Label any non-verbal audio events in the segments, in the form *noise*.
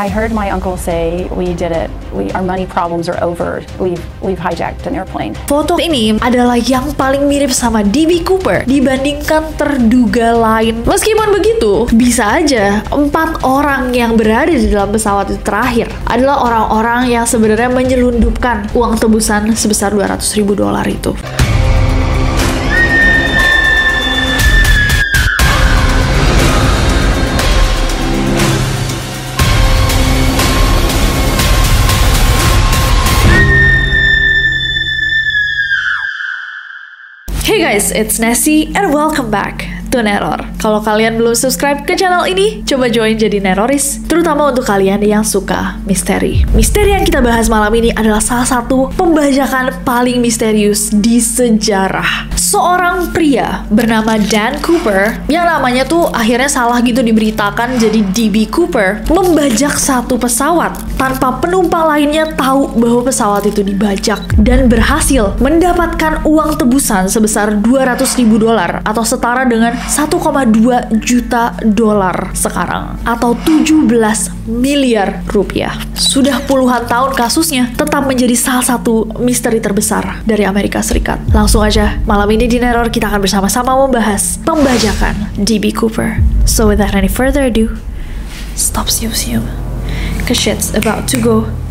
I heard my uncle say, "We did it. We our money problems are over. We've we've hijacked an airplane." Foto ini adalah yang paling mirip sama DB Cooper dibandingkan terduga lain. Meskipun begitu, bisa aja empat orang yang berada di dalam pesawat itu terakhir adalah orang-orang yang sebenarnya menyelundupkan uang tebusan sebesar 200 ribu dolar itu. Hey guys, it's Nessie and welcome back to Neror. Kalau kalian belum subscribe ke channel ini, coba join jadi Neroris, terutama untuk kalian yang suka misteri. Misteri yang kita bahas malam ini adalah salah satu pembajakan paling misterius di sejarah. Seorang pria bernama Dan Cooper, yang namanya tuh akhirnya salah gitu diberitakan jadi DB Cooper, membajak satu pesawat tanpa penumpang lainnya tahu bahwa pesawat itu dibajak dan berhasil mendapatkan uang tebusan sebesar 200 ribu dolar atau setara dengan 1,2 juta dolar sekarang atau 17 miliar rupiah. Sudah puluhan tahun kasusnya tetap menjadi salah satu misteri terbesar dari Amerika Serikat. Langsung aja, malam ini di Neror kita akan bersama-sama membahas pembajakan DB Cooper. So without any further ado, stop sium-sium. Cause shit's about to go.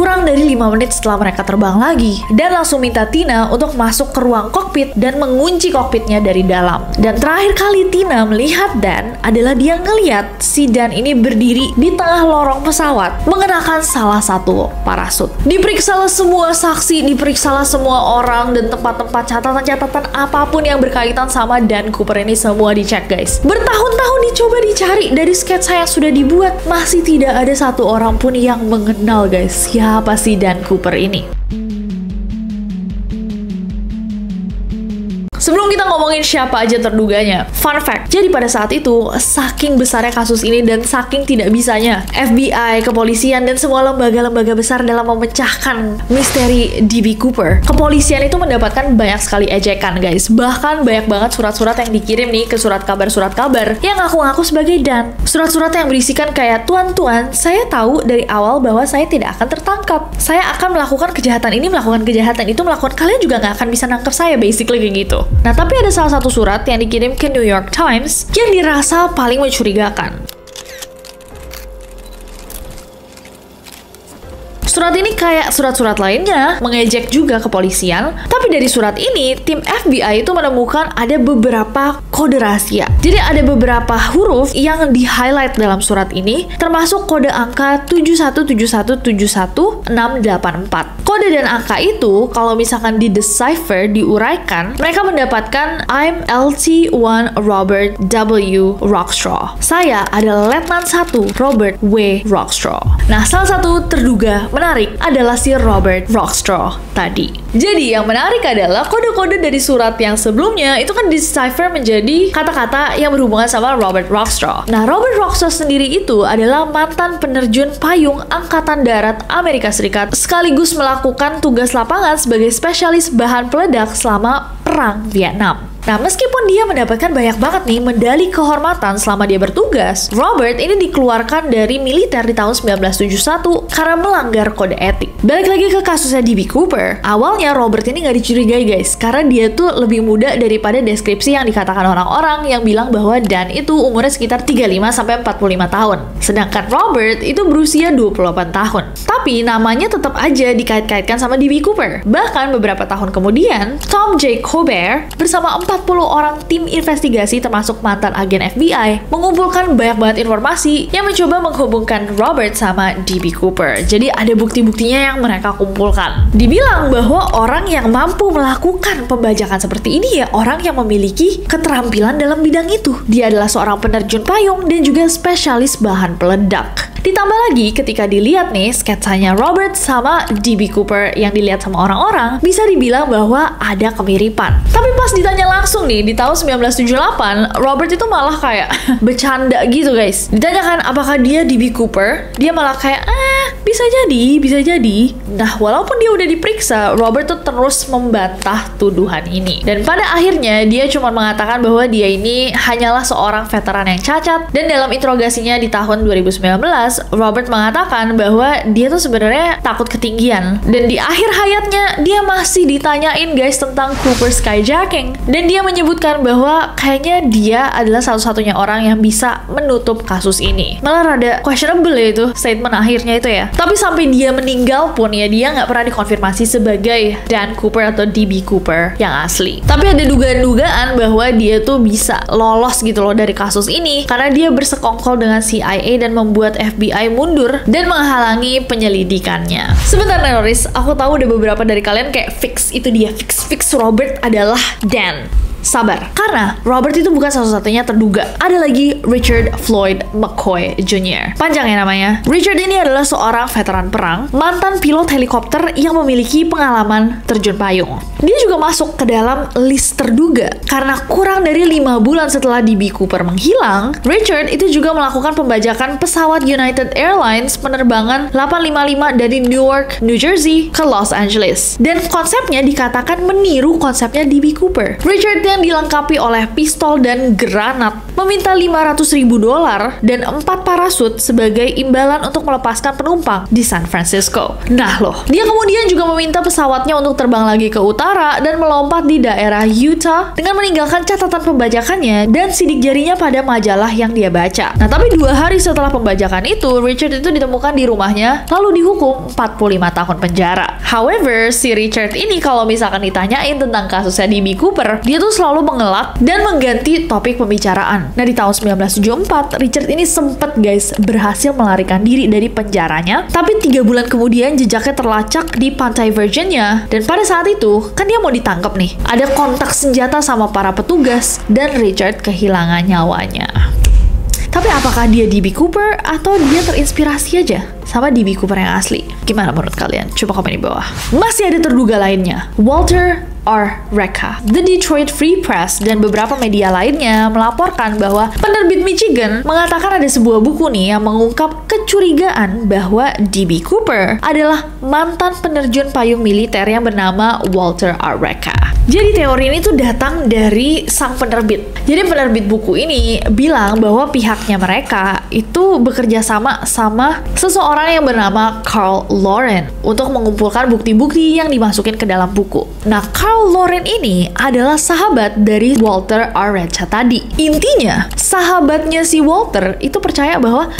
Kurang dari 5 menit setelah mereka terbang lagi, Dan langsung minta Tina untuk masuk ke ruang kokpit dan mengunci kokpitnya dari dalam. Dan terakhir kali Tina melihat Dan adalah dia ngeliat si Dan ini berdiri di tengah lorong pesawat mengenakan salah satu parasut. Diperiksalah semua saksi, diperiksalah semua orang dan tempat-tempat catatan-catatan apa pun yang berkaitan sama Dan Cooper ini semua dicek guys. Bertahun-tahun dicoba dicari dari sketsa yang sudah dibuat, masih tidak ada satu orang pun yang mengenal guys siapa si Dan Cooper ini. Sebelum kita ngomongin siapa aja terduganya, fun fact. Jadi pada saat itu, saking besarnya kasus ini dan saking tidak bisanya FBI, kepolisian, dan semua lembaga-lembaga besar dalam memecahkan misteri DB Cooper, kepolisian itu mendapatkan banyak sekali ejekan, guys. Bahkan banyak banget surat-surat yang dikirim nih ke surat kabar-surat kabar yang ngaku-ngaku sebagai Dan. Surat-surat yang berisikan kayak, Tuan-tuan, saya tahu dari awal bahwa saya tidak akan tertangkap. Saya akan melakukan kejahatan ini, melakukan kejahatan itu, melakukan kalian juga nggak akan bisa nangkep saya, basically kayak gitu. Nah, tapi ada salah satu surat yang dikirim ke New York Times yang dirasa paling mencurigakan. Surat ini kayak surat-surat lainnya, mengejek juga kepolisian. Tapi dari surat ini, tim FBI itu menemukan ada beberapa kode rahasia. Jadi ada beberapa huruf yang di-highlight dalam surat ini, termasuk kode angka 717171684. Kode dan angka itu, kalau misalkan di decipher, diuraikan, mereka mendapatkan I'm LT1 Robert W. Rockstraw. Saya adalah Letnan 1 Robert W. Rockstraw. Nah, salah satu terduga menarik adalah si Robert Rockstraw tadi. Jadi yang menarik adalah kode-kode dari surat yang sebelumnya itu kan decipher menjadi kata-kata yang berhubungan sama Robert Rockstraw. Nah, Robert Rockstraw sendiri itu adalah mantan penerjun payung Angkatan Darat Amerika Serikat sekaligus melakukan tugas lapangan sebagai spesialis bahan peledak selama Perang Vietnam. Nah, meskipun dia mendapatkan banyak banget nih medali kehormatan selama dia bertugas, Robert ini dikeluarkan dari militer di tahun 1971 karena melanggar kode etik. Balik lagi ke kasusnya DB Cooper, awalnya Robert ini nggak dicurigai guys, karena dia tuh lebih muda daripada deskripsi yang dikatakan orang-orang yang bilang bahwa Dan itu umurnya sekitar 35 sampai 45 tahun. Sedangkan Robert itu berusia 28 tahun. Tapi namanya tetap aja dikait-kaitkan sama DB Cooper. Bahkan beberapa tahun kemudian, Tom J. Colbert bersama 40 orang tim investigasi termasuk mantan agen FBI mengumpulkan banyak banget informasi yang mencoba menghubungkan Robert sama DB Cooper. Jadi ada bukti-buktinya yang mereka kumpulkan. Dibilang bahwa orang yang mampu melakukan pembajakan seperti ini ya orang yang memiliki keterampilan dalam bidang itu. Dia adalah seorang penerjun payung dan juga spesialis bahan peledak. Ditambah lagi ketika dilihat nih sketsanya Robert sama DB Cooper yang dilihat sama orang-orang, bisa dibilang bahwa ada kemiripan. Tapi pas ditanya langsung nih di tahun 1978, Robert itu malah kayak *laughs* bercanda gitu guys. Ditanyakan apakah dia DB Cooper, dia malah kayak ah bisa jadi, bisa jadi. Nah walaupun dia udah diperiksa, Robert tuh terus membantah tuduhan ini. Dan pada akhirnya dia cuma mengatakan bahwa dia ini hanyalah seorang veteran yang cacat dan dalam interogasinya di tahun 2019, Robert mengatakan bahwa dia tuh sebenarnya takut ketinggian dan di akhir hayatnya dia masih ditanyain guys tentang Cooper skyjacking dan dia menyebutkan bahwa kayaknya dia adalah satu-satunya orang yang bisa menutup kasus ini. Malah rada questionable ya itu statement akhirnya itu ya. Tapi sampai dia meninggal pun ya dia nggak pernah dikonfirmasi sebagai Dan Cooper atau DB Cooper yang asli. Tapi ada dugaan-dugaan bahwa dia tuh bisa lolos gitu loh dari kasus ini karena dia bersekongkol dengan CIA dan membuat FBI mundur dan menghalangi penyelidikannya. Sebentar Neroris, aku tahu ada beberapa dari kalian kayak fix itu dia fix fix Robert adalah Dan. Sabar, karena Robert itu bukan satu-satunya terduga. Ada lagi Richard Floyd McCoy Jr. Panjang ya namanya. Richard ini adalah seorang veteran perang, mantan pilot helikopter yang memiliki pengalaman terjun payung. Dia juga masuk ke dalam list terduga karena kurang dari lima bulan setelah DB Cooper menghilang, Richard itu juga melakukan pembajakan pesawat United Airlines penerbangan 855 dari Newark, New Jersey ke Los Angeles. Dan konsepnya dikatakan meniru konsepnya DB Cooper. Richard yang dilengkapi oleh pistol dan granat, meminta 500 ribu dolar dan 4 parasut sebagai imbalan untuk melepaskan penumpang di San Francisco. Nah loh, dia kemudian juga meminta pesawatnya untuk terbang lagi ke utara dan melompat di daerah Utah dengan meninggalkan catatan pembajakannya dan sidik jarinya pada majalah yang dia baca. Nah tapi dua hari setelah pembajakan itu, Richard itu ditemukan di rumahnya lalu dihukum 45 tahun penjara. However, si Richard ini kalau misalkan ditanyain tentang kasusnya DB Cooper, dia tuh selalu mengelak dan mengganti topik pembicaraan. Nah, di tahun 1974, Richard ini sempet guys berhasil melarikan diri dari penjaranya, tapi tiga bulan kemudian jejaknya terlacak di pantai Virginia. Dan pada saat itu, kan dia mau ditangkap nih. Ada kontak senjata sama para petugas dan Richard kehilangan nyawanya. Tapi apakah dia DB Cooper atau dia terinspirasi aja sama DB Cooper yang asli? Gimana menurut kalian? Coba komen di bawah. Masih ada terduga lainnya. Walter R. Reka. The Detroit Free Press dan beberapa media lainnya melaporkan bahwa penerbit Michigan mengatakan ada sebuah buku nih yang mengungkap kecurigaan bahwa D.B. Cooper adalah mantan penerjun payung militer yang bernama Walter R. Reka. Jadi teori ini tuh datang dari sang penerbit. Jadi penerbit buku ini bilang bahwa pihaknya mereka itu bekerja sama sama seseorang yang bernama Carl Lauren untuk mengumpulkan bukti-bukti yang dimasukin ke dalam buku. Nah, Carl Lauren ini adalah sahabat dari Walter R. Recha tadi. Intinya, sahabatnya si Walter itu percaya bahwa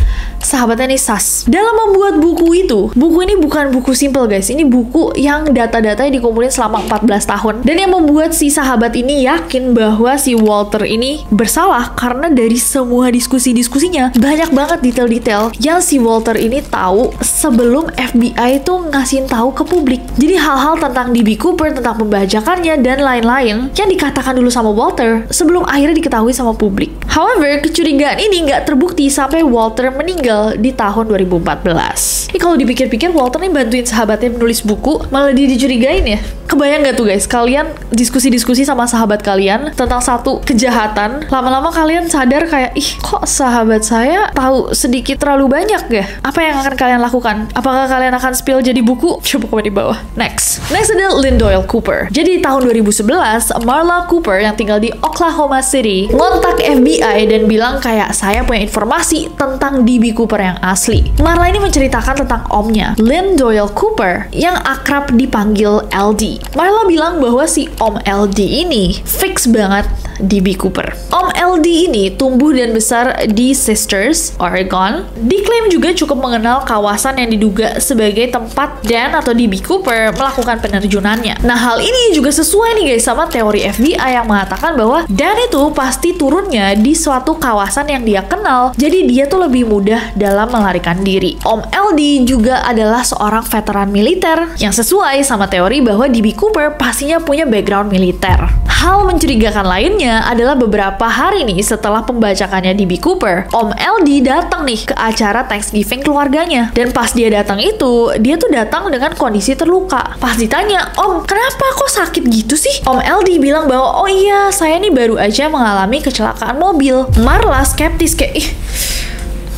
sahabatnya ini sas. Dalam membuat buku itu, buku ini bukan buku simple guys. Ini buku yang data-datanya dikumpulin selama 14 tahun. Dan yang membuat si sahabat ini yakin bahwa si Walter ini bersalah karena dari semua diskusi-diskusinya banyak banget detail-detail yang si Walter ini tahu sebelum FBI itu ngasih tahu ke publik. Jadi hal-hal tentang DB Cooper, tentang pembajakannya dan lain-lain yang dikatakan dulu sama Walter sebelum akhirnya diketahui sama publik. However, kecurigaan ini nggak terbukti sampai Walter meninggal di tahun 2014. Ini kalau dipikir-pikir Walter nih bantuin sahabatnya menulis buku, malah dia dicurigain ya. Kebayang nggak tuh guys, kalian diskusi-diskusi sama sahabat kalian tentang satu kejahatan, lama-lama kalian sadar kayak, ih kok sahabat saya tahu sedikit terlalu banyak ya? Apa yang akan kalian lakukan? Apakah kalian akan spill jadi buku? Coba komen di bawah. Next. Next ada Lynn Doyle Cooper. Jadi di tahun 2011, Marla Cooper yang tinggal di Oklahoma City ngontak FBI dan bilang kayak saya punya informasi tentang DB Cooper yang asli. Marla ini menceritakan tentang omnya, Lynn Doyle Cooper, yang akrab dipanggil LD. Marla bilang bahwa si Om LD ini fix banget DB Cooper. Om LD ini tumbuh dan besar di Sisters, Oregon. Diklaim juga cukup mengenal kawasan yang diduga sebagai tempat Dan atau DB Cooper melakukan penerjunannya. Nah, hal ini juga sesuai nih guys sama teori FBI yang mengatakan bahwa Dan itu pasti turunnya di suatu kawasan yang dia kenal. Jadi dia tuh lebih mudah dalam melarikan diri. Om LD juga adalah seorang veteran militer yang sesuai sama teori bahwa DB Cooper pastinya punya background militer. Hal mencurigakan lainnya adalah beberapa hari nih setelah pembacakannya di B. Cooper, Om LD datang nih ke acara Thanksgiving keluarganya. Dan pas dia datang itu, dia tuh datang dengan kondisi terluka. Pas ditanya, Om, kenapa kok sakit gitu sih? Om LD bilang bahwa, oh iya, saya nih baru aja mengalami kecelakaan mobil. Marla skeptis kayak, ih,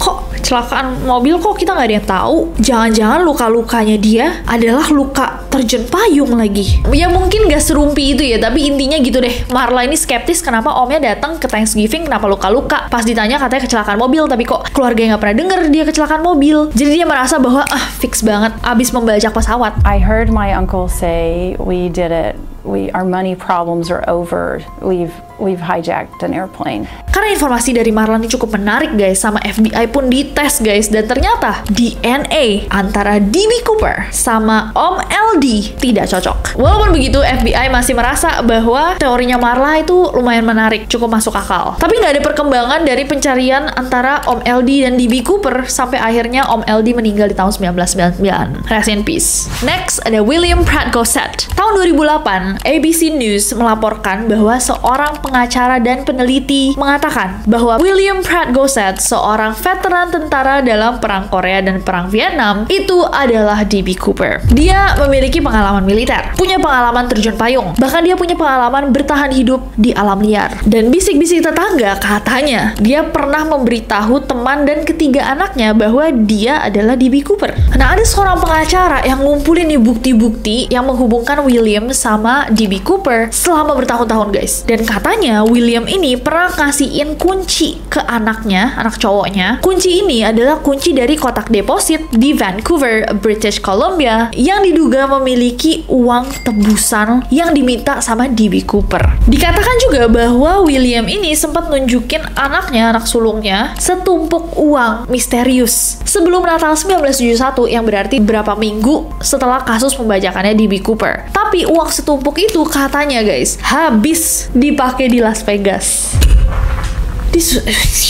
kok kecelakaan mobil kok kita nggak ada yang tahu? Jangan-jangan luka-lukanya dia adalah luka terjun payung lagi. Ya mungkin gak serumpi itu ya tapi intinya gitu deh. Marla ini skeptis kenapa omnya datang ke Thanksgiving kenapa luka-luka? Pas ditanya katanya kecelakaan mobil tapi kok keluarga nggak pernah denger dia kecelakaan mobil. Jadi dia merasa bahwa ah fix banget. Abis membajak pesawat. I heard my uncle say we did it. We our money problems are over. We've we've hijacked an airplane. Karena informasi dari Marla ini cukup menarik guys, sama FBI pun dites guys, dan ternyata DNA antara DB Cooper sama Om LD tidak cocok. Walaupun begitu, FBI masih merasa bahwa teorinya Marla itu lumayan menarik, cukup masuk akal. Tapi nggak ada perkembangan dari pencarian antara Om LD dan DB Cooper sampai akhirnya Om LD meninggal di tahun 1999. Rest in peace. Next ada William Pratt Gossett. Tahun 2008, ABC News melaporkan bahwa seorang pengacara dan peneliti mengatakan bahwa William Pratt Gossett, seorang veteran tentara dalam Perang Korea dan Perang Vietnam, itu adalah D.B. Cooper. Dia memiliki pengalaman militer, punya pengalaman terjun payung, bahkan dia punya pengalaman bertahan hidup di alam liar. Dan bisik-bisik tetangga katanya dia pernah memberitahu teman dan ketiga anaknya bahwa dia adalah D.B. Cooper. Nah, ada seorang pengacara yang ngumpulin nih bukti-bukti yang menghubungkan William sama D.B. Cooper selama bertahun-tahun guys. Dan katanya William ini pernah kasihin kunci ke anaknya, anak cowoknya. Kunci ini adalah kunci dari kotak deposit di Vancouver, British Columbia yang diduga memiliki uang tebusan yang diminta sama D.B. Cooper. Dikatakan juga bahwa William ini sempat nunjukin anaknya, anak sulungnya, setumpuk uang misterius sebelum Natal 1971 yang berarti berapa minggu setelah kasus pembajakannya D.B. Cooper. Tapi uang setumpuk itu katanya guys habis dipakai di Las Vegas. Di su-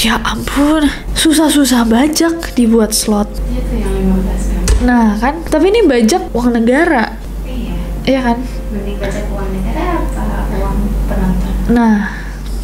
ya ampun, susah-susah bajak dibuat slot. Itu yang 15? Nah kan, tapi ini bajak uang negara, Iya. iya kan? Mending baca uang negara apa uang penonton? Nah,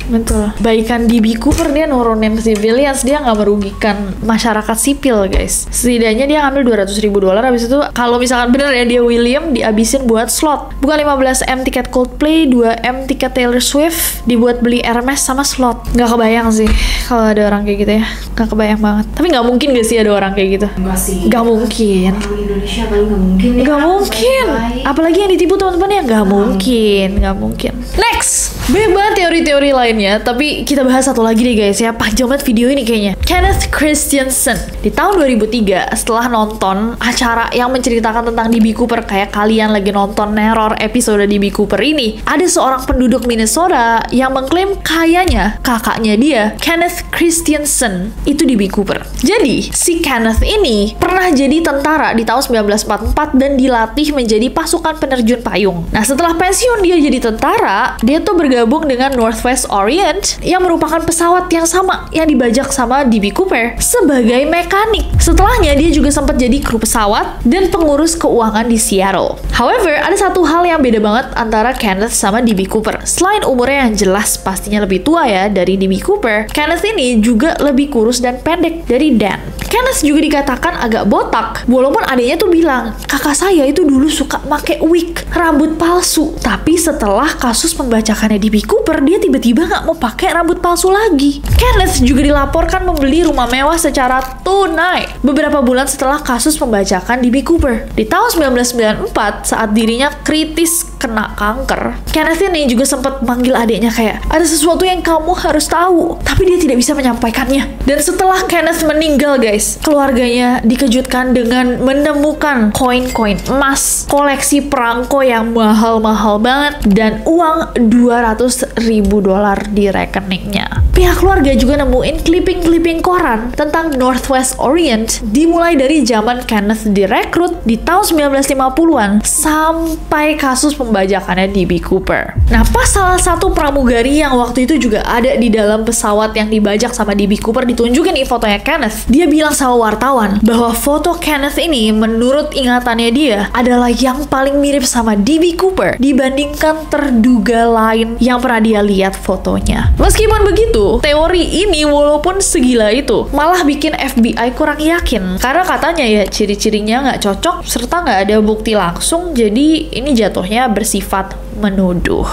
betul. Baikan DB Cooper dia nurunin civilians, dia nggak merugikan masyarakat sipil, guys. Setidaknya dia ngambil 200 ribu dolar, habis itu kalau misalkan bener ya dia William dihabisin buat slot. Bukan 15 M tiket Coldplay, 2 M tiket Taylor Swift, dibuat beli Hermes sama slot. Nggak kebayang sih kalau ada orang kayak gitu ya. Nggak kebayang banget. Tapi nggak mungkin gak sih ada orang kayak gitu? Enggak sih. Nggak mungkin. Orang Indonesia paling nggak mungkin. Dia Gak kan mungkin. Apalagi yang ditipu teman-teman ya gak mungkin, gak mungkin. Next, banyak banget teori-teori lainnya, tapi kita bahas satu lagi deh guys ya. Panjang banget video ini kayaknya. Kenneth Christensen di tahun 2003 setelah nonton acara yang menceritakan tentang DB Cooper kayak kalian lagi nonton Neror episode DB Cooper ini, ada seorang penduduk Minnesota yang mengklaim kayaknya kakaknya dia, Kenneth Christensen, itu DB Cooper. Jadi, si Kenneth ini pernah jadi tentara di tahun 1944 dan dilatih menjadi pasukan penerjun payung. Nah, setelah pensiun dia jadi tentara, dia tuh bergabung dengan Northwest Orient yang merupakan pesawat yang sama yang dibajak sama DB Cooper sebagai mekanik. Setelahnya dia juga sempat jadi kru pesawat dan pengurus keuangan di Seattle. However, ada satu hal yang beda banget antara Kenneth sama DB Cooper. Selain umurnya yang jelas pastinya lebih tua ya dari DB Cooper, Kenneth ini juga lebih kurus dan pendek dari Dan. Kenneth juga dikatakan agak botak, walaupun adiknya tuh bilang, kakak saya itu dulu suka make wig, rambut palsu. Tapi setelah kasus pembacakannya DB Cooper, dia tiba-tiba nggak mau pakai rambut palsu lagi. Kenneth juga dilaporkan membeli rumah mewah secara tunai beberapa bulan setelah kasus pembajakan DB Cooper. Di tahun 1994, saat dirinya kritis kena kanker, Kenneth ini juga sempat manggil adiknya kayak, ada sesuatu yang kamu harus tahu, tapi dia tidak bisa menyampaikannya. Dan setelah Kenneth meninggal guys, keluarganya dikejutkan dengan menemukan koin-koin emas, koleksi perangko yang mahal-mahal banget, dan uang 200 ribu dolar di rekeningnya. Pihak keluarga juga nemuin clipping-clipping koran tentang Northwest Orient dimulai dari zaman Kenneth direkrut di tahun 1950-an sampai kasus pembajakannya DB Cooper. Nah, pas salah satu pramugari yang waktu itu juga ada di dalam pesawat yang dibajak sama DB Cooper ditunjukin di fotonya Kenneth, dia bilang sama wartawan bahwa foto Kenneth ini menurut ingatannya dia adalah yang paling mirip sama DB Cooper dibandingkan terduga lain yang pernah dia lihat fotonya. Meskipun begitu, teori ini walaupun segila itu malah bikin FBI kurang yakin karena katanya ya ciri-cirinya nggak cocok serta nggak ada bukti langsung jadi ini jatuhnya bersifat menuduh.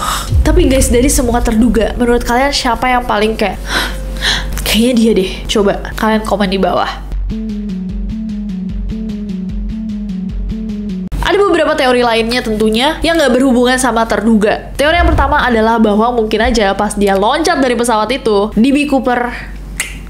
Tapi guys dari semua terduga menurut kalian siapa yang paling kayak kayaknya dia deh. Coba kalian komen di bawah. Teori lainnya tentunya yang nggak berhubungan sama terduga. Teori yang pertama adalah bahwa mungkin aja pas dia loncat dari pesawat itu, DB Cooper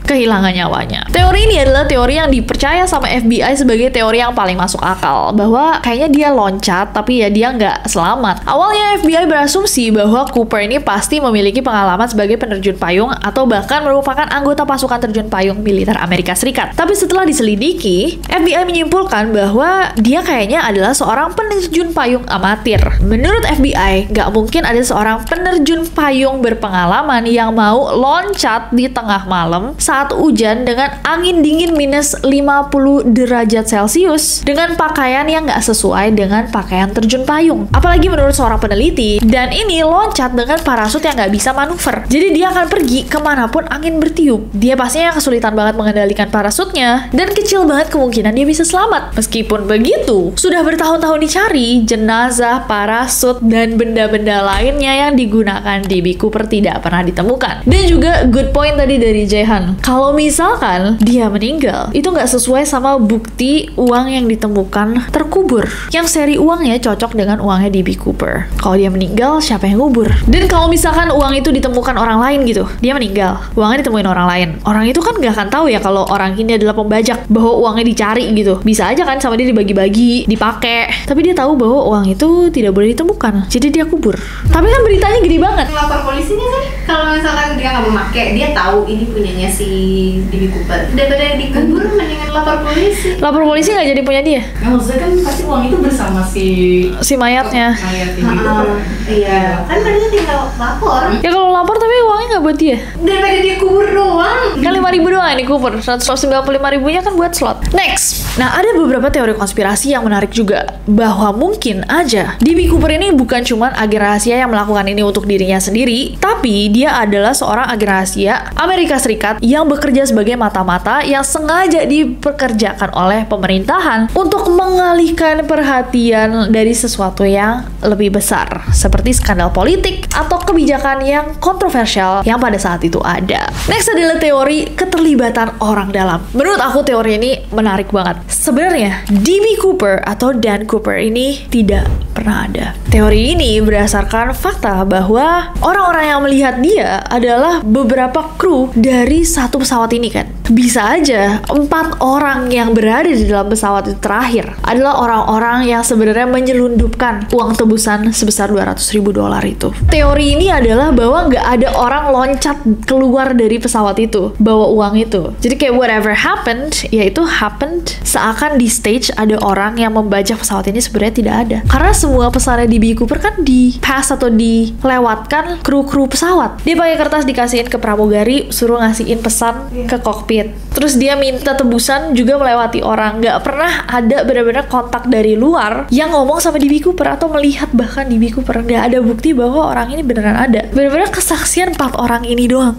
kehilangan nyawanya. Teori ini adalah teori yang dipercaya sama FBI sebagai teori yang paling masuk akal bahwa kayaknya dia loncat tapi ya dia nggak selamat. Awalnya FBI berasumsi bahwa Cooper ini pasti memiliki pengalaman sebagai penerjun payung atau bahkan merupakan anggota pasukan terjun payung militer Amerika Serikat. Tapi setelah diselidiki, FBI menyimpulkan bahwa dia kayaknya adalah seorang penerjun payung amatir. Menurut FBI, nggak mungkin ada seorang penerjun payung berpengalaman yang mau loncat di tengah malam hujan dengan angin dingin minus 50 derajat Celcius dengan pakaian yang nggak sesuai dengan pakaian terjun payung. Apalagi menurut seorang peneliti, dan ini loncat dengan parasut yang nggak bisa manuver. Jadi dia akan pergi ke mana pun angin bertiup. Dia pastinya kesulitan banget mengendalikan parasutnya, dan kecil banget kemungkinan dia bisa selamat. Meskipun begitu, sudah bertahun-tahun dicari, jenazah, parasut, dan benda-benda lainnya yang digunakan di Cooper tidak pernah ditemukan. Dan juga good point tadi dari Jehan, kalau misalkan dia meninggal, itu nggak sesuai sama bukti uang yang ditemukan terkubur. Yang seri uangnya cocok dengan uangnya DB Cooper. Kalau dia meninggal, siapa yang ngubur? Dan kalau misalkan uang itu ditemukan orang lain gitu, dia meninggal, uangnya ditemuin orang lain. Orang itu kan nggak akan tahu ya kalau orang ini adalah pembajak, bahwa uangnya dicari gitu. Bisa aja kan sama dia dibagi-bagi, dipakai. Tapi dia tahu bahwa uang itu tidak boleh ditemukan, jadi dia kubur. Tapi kan beritanya gede banget. Lapor polisinya sih kalau misalkan dia nggak memakai, dia tahu ini punyanya si DB Cooper. Daripada dikubur, mendingan lapor polisi. Lapor polisi nggak jadi punya dia, Ya maksudnya kan pasti uang itu bersama si si mayatnya. mayat ini gitu iya, kan mereka tinggal lapor. Ya kalau lapor tapi uangnya nggak buat dia. Daripada dia kubur doang. Kan 5 ribu doang ini Cooper 195 ribunya kan buat slot Next Nah ada beberapa teori konspirasi yang menarik juga Bahwa mungkin aja DB Cooper ini bukan cuman agen rahasia yang melakukan ini untuk dirinya sendiri Tapi dia adalah seorang agen rahasia Amerika Serikat Yang bekerja sebagai mata-mata Yang sengaja dipekerjakan oleh pemerintahan Untuk mengalihkan perhatian dari sesuatu yang lebih besar Seperti skandal politik Atau kebijakan yang kontroversial Yang pada saat itu ada Next adalah teori keterlibatan orang dalam. Menurut aku teori ini menarik banget. Sebenarnya DB Cooper atau Dan Cooper ini tidak pernah ada. Teori ini berdasarkan fakta bahwa orang-orang yang melihat dia adalah beberapa kru dari satu pesawat ini kan. Bisa aja empat orang yang berada di dalam pesawat itu terakhir adalah orang-orang yang sebenarnya menyelundupkan uang tebusan sebesar 200 ribu dolar itu. Teori ini adalah bahwa nggak ada orang loncat keluar dari pesawat itu bawa uang itu. Jadi kayak whatever happened, ya itu happened seakan di stage ada orang yang membajak pesawat ini sebenarnya tidak ada. Karena semua pesannya di B. Cooper kan di pass atau dilewatkan kru-kru pesawat. Dia pakai kertas dikasihin ke pramugari, suruh ngasihin pesan ke kokpit. Terus dia minta tebusan juga melewati orang. Nggak pernah ada benar-benar kontak dari luar yang ngomong sama DB Cooper atau melihat bahkan DB Cooper. Nggak ada bukti bahwa orang ini beneran ada. Benar-benar kesaksian empat orang ini doang.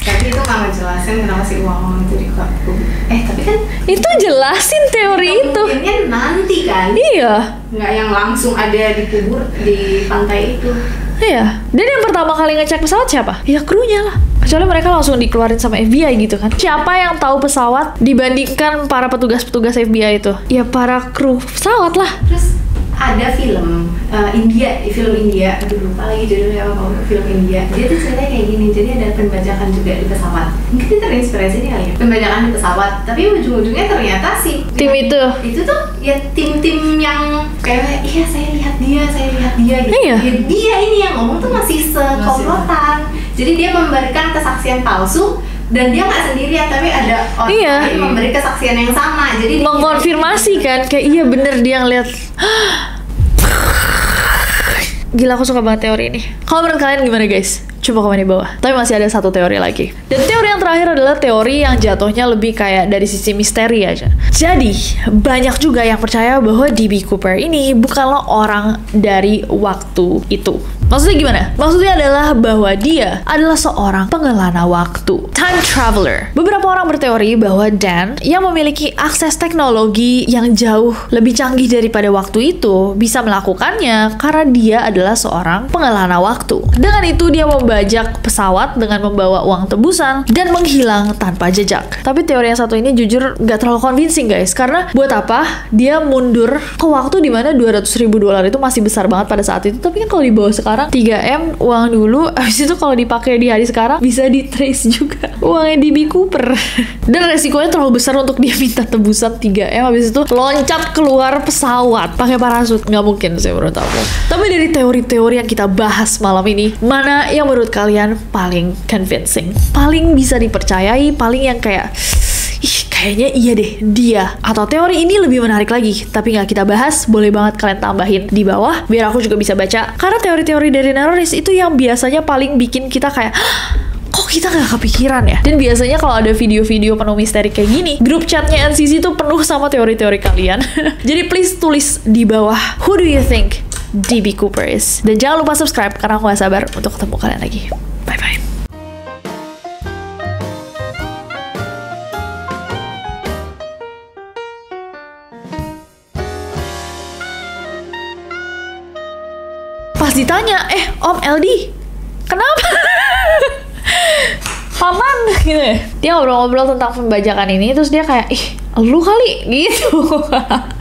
Tapi itu nggak ngejelasin kenapa si uang itu dikubur. Eh tapi kan Itu jelasin teori itu. Mungkinnya nanti kan. Iya. Nggak yang langsung ada dikubur di pantai itu. Iya. Dan yang pertama kali ngecek pesawat siapa? Ya krunya lah. Kecuali mereka langsung dikeluarin sama FBI gitu kan. Siapa yang tahu pesawat dibandingkan para petugas-petugas FBI itu? Ya para kru pesawat lah. Terus ada film eh, India, film India, aduh lupa lagi judulnya apa kalau film India. Dia tuh ceritanya kayak gini, jadi ada pembajakan juga di pesawat. Mungkin terinspirasi nih kali ya, pembajakan di pesawat. Tapi ujung-ujungnya ternyata sih Tim itu. itu tuh ya tim-tim yang kayak iya saya lihat dia, saya lihat dia gitu. Iya. Ya, dia ini yang ngomong tuh masih sekomplotan. Jadi dia memberikan kesaksian palsu dan dia nggak sendirian tapi ada orang Iya. lain memberi kesaksian yang sama. Jadi Mengkonfirmasi kan, kayak iya bener dia ngeliat. Gila aku suka banget teori ini. Kalau menurut kalian gimana guys? Coba komen di bawah. Tapi masih ada satu teori lagi. Dan teori yang terakhir adalah teori yang jatuhnya lebih kayak dari sisi misteri aja. Jadi, banyak juga yang percaya bahwa DB Cooper ini bukanlah orang dari waktu itu. Maksudnya gimana? Maksudnya adalah bahwa dia adalah seorang pengelana waktu, time traveler. Beberapa orang berteori bahwa Dan yang memiliki akses teknologi yang jauh lebih canggih daripada waktu itu bisa melakukannya karena dia adalah seorang pengelana waktu. Dengan itu dia membajak pesawat dengan membawa uang tebusan dan menghilang tanpa jejak. Tapi teori yang satu ini jujur gak terlalu convincing guys. Karena buat apa? Dia mundur ke waktu di mana 200 ribu dolar itu masih besar banget pada saat itu. Tapi kan kalau dibawa sekarang 3M uang dulu. *laughs* Habis itu kalau dipakai di hari sekarang bisa di trace juga. Uangnya DB Cooper. *laughs* Dan resikonya terlalu besar untuk dia minta tebusan 3M habis itu loncat keluar pesawat. Pakai parasut. Nggak mungkin sih menurut aku. Tapi dari teori-teori yang kita bahas malam ini mana yang menurut kalian paling convincing paling bisa dipercayai paling yang kayak Ih, kayaknya iya deh, dia. Atau teori ini lebih menarik lagi, tapi nggak kita bahas, boleh banget kalian tambahin di bawah, biar aku juga bisa baca. Karena teori-teori dari Neroris itu yang biasanya paling bikin kita kayak, "Hah, kok kita nggak kepikiran ya? Dan biasanya kalau ada video-video penuh misteri kayak gini, grup chatnya NCC tuh penuh sama teori-teori kalian. *laughs* Jadi please tulis di bawah, who do you think DB Cooper is? Dan jangan lupa subscribe, karena aku gak sabar untuk ketemu kalian lagi. Bye-bye. Pas ditanya, eh Om LD, kenapa? *laughs* Paman gitu. Dia ngobrol-ngobrol tentang pembajakan ini, terus dia kayak, ih lu kali gitu. *laughs*